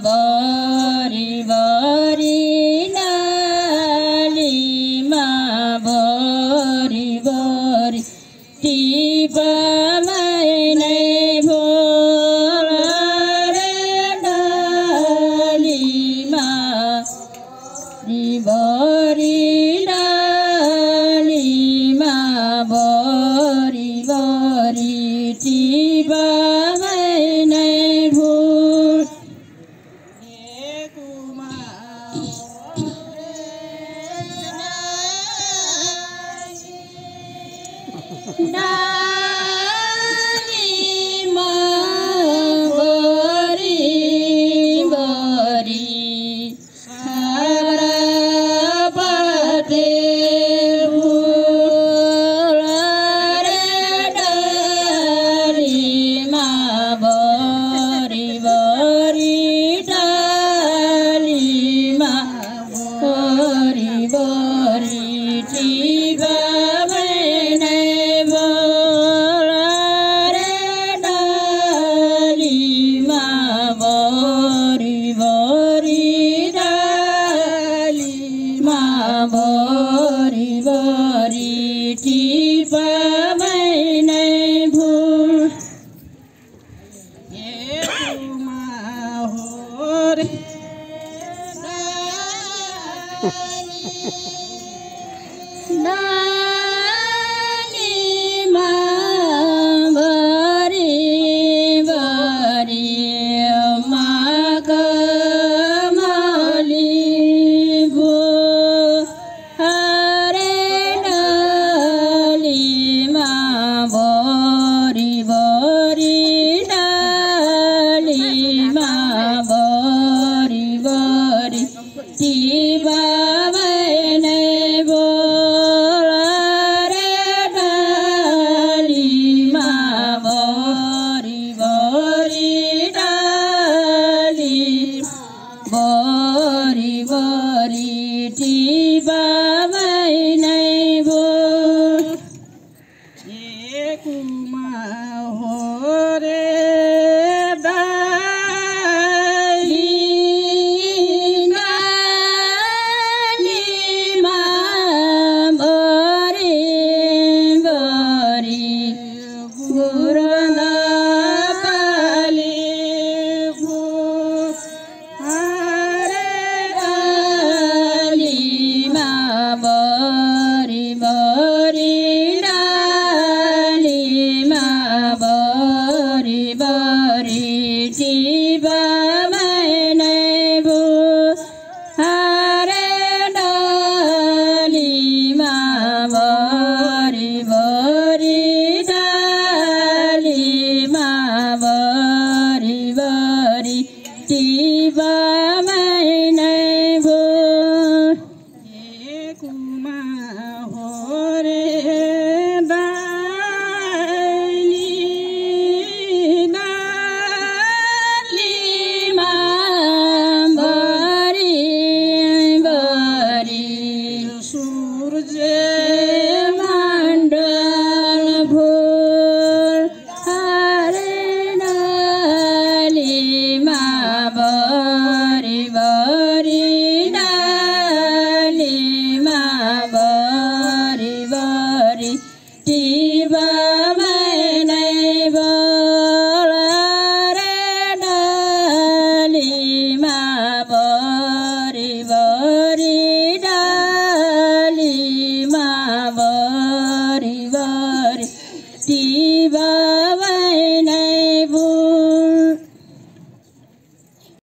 bori bori nali ma bori bori ti ba mai nei bora re nali ma bori bori nali ma bori bori ti ba no. भरि भरि टिबा Viva! bari bari ti ba